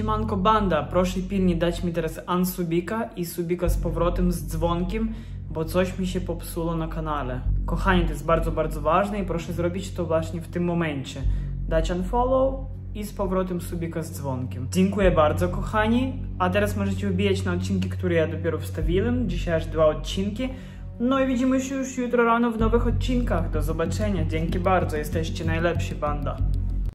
Siemanko banda, proszę pilnie dać mi teraz unsubika i subika z powrotem z dzwonkiem, bo coś mi się popsuło na kanale. Kochani, to jest bardzo, bardzo ważne i proszę zrobić to właśnie w tym momencie. Dać unfollow i z powrotem subika z dzwonkiem. Dziękuję bardzo, kochani. A teraz możecie wbijać na odcinki, które ja dopiero wstawiłem. Dzisiaj aż dwa odcinki. No i widzimy się już jutro rano w nowych odcinkach. Do zobaczenia. Dzięki bardzo. Jesteście najlepsi, banda.